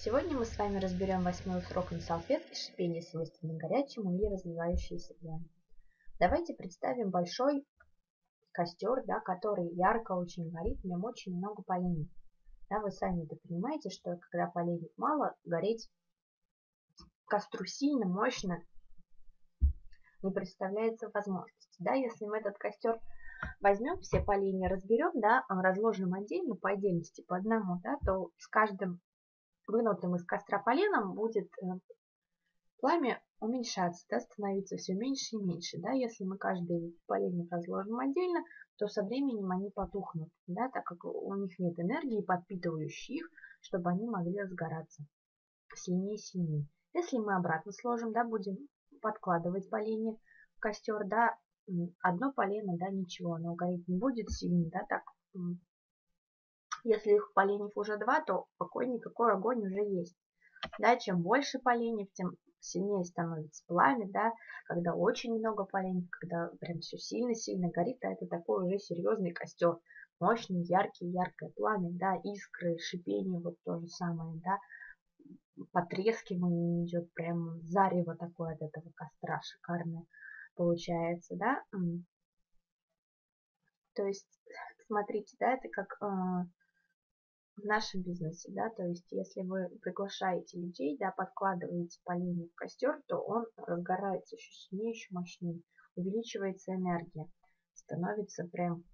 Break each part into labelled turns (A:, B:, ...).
A: Сегодня мы с вами разберем восьмой урок на салфетке шипение свойственно горячему или развивающееся пламя. Давайте представим большой костер, да, который ярко очень горит, в нем очень много поленьев. Да, вы сами это понимаете, что когда поленьев мало, гореть костру сильно, мощно не представляется возможности. Да, если мы этот костер возьмем, все поленья разберем, да, разложим отдельно, по отдельности, по одному, да, то с каждым вынутым из костра поленом будет э, пламя уменьшаться, да, становиться все меньше и меньше. Да? Если мы каждый поленье разложим отдельно, то со временем они потухнут, да, так как у них нет энергии, подпитывающей их, чтобы они могли разгораться сильнее и сильнее. Если мы обратно сложим, да, будем подкладывать поленья в костер, да, одно полено, да, ничего, оно гореть не будет сильно, да, так если их поленьев уже два, то какой-никакой огонь уже есть. Да, чем больше поленьев, тем сильнее становится пламя, да, когда очень много поленьев, когда прям все сильно-сильно горит, а это такой уже серьезный костер, мощный, яркий, яркое пламя, да, искры, шипение, вот то же самое, да, потрескивание идет, прям зарево такое от этого костра шикарное получается, да. То есть, смотрите, да, это как а, в нашем бизнесе, да, то есть если вы приглашаете людей, да, подкладываете поленья в костер, то он разгорается еще сильнее, еще мощнее, увеличивается энергия, становится прям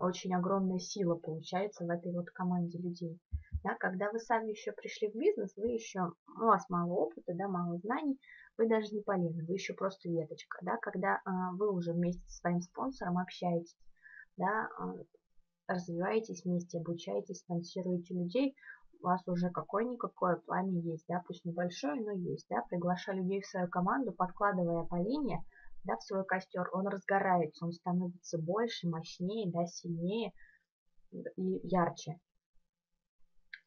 A: очень огромная сила получается в этой вот команде людей. Да, когда вы сами еще пришли в бизнес, вы еще, у вас мало опыта, да, мало знаний, вы даже не полезны, вы еще просто веточка. Да, когда а, вы уже вместе со своим спонсором общаетесь, да, а, развиваетесь вместе, обучаетесь, спонсируете людей, у вас уже какое-никакое пламя есть, да, пусть небольшое, но есть, да, приглашая людей в свою команду, подкладывая поленья, да, в свой костер, он разгорается, он становится больше, мощнее, да, сильнее и ярче.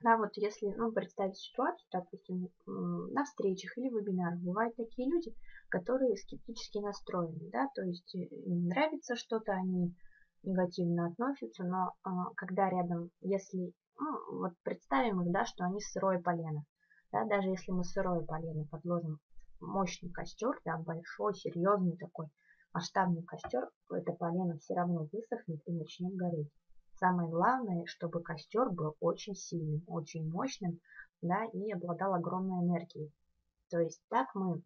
A: Да, вот если, ну, представить ситуацию, допустим, на встречах или вебинарах, бывают такие люди, которые скептически настроены, да, то есть э, им нравится что-то, они негативно относятся, но а, когда рядом, если, ну, вот представим их, да, что они сырое полено, да, даже если мы сырое полено подложим мощный костер, да, большой, серьезный такой, масштабный костер, это полено все равно высохнет и начнет гореть. Самое главное, чтобы костер был очень сильным, очень мощным, да, и обладал огромной энергией. То есть так мы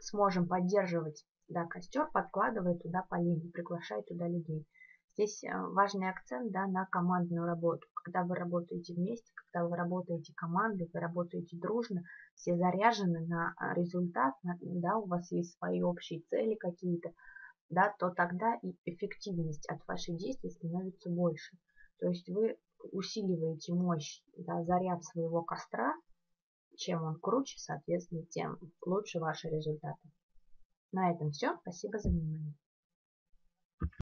A: сможем поддерживать да, костер, подкладывая туда поленья, приглашая туда людей. Здесь э, важный акцент да, на командную работу. Когда вы работаете вместе, когда вы работаете командой, вы работаете дружно, все заряжены на э, результат, да, у вас есть свои общие цели какие-то, да, то тогда и эффективность от ваших действий становится больше. То есть вы усиливаете мощь, да, заряд своего костра, чем он круче, соответственно, тем лучше ваши результаты. На этом все. Спасибо за внимание.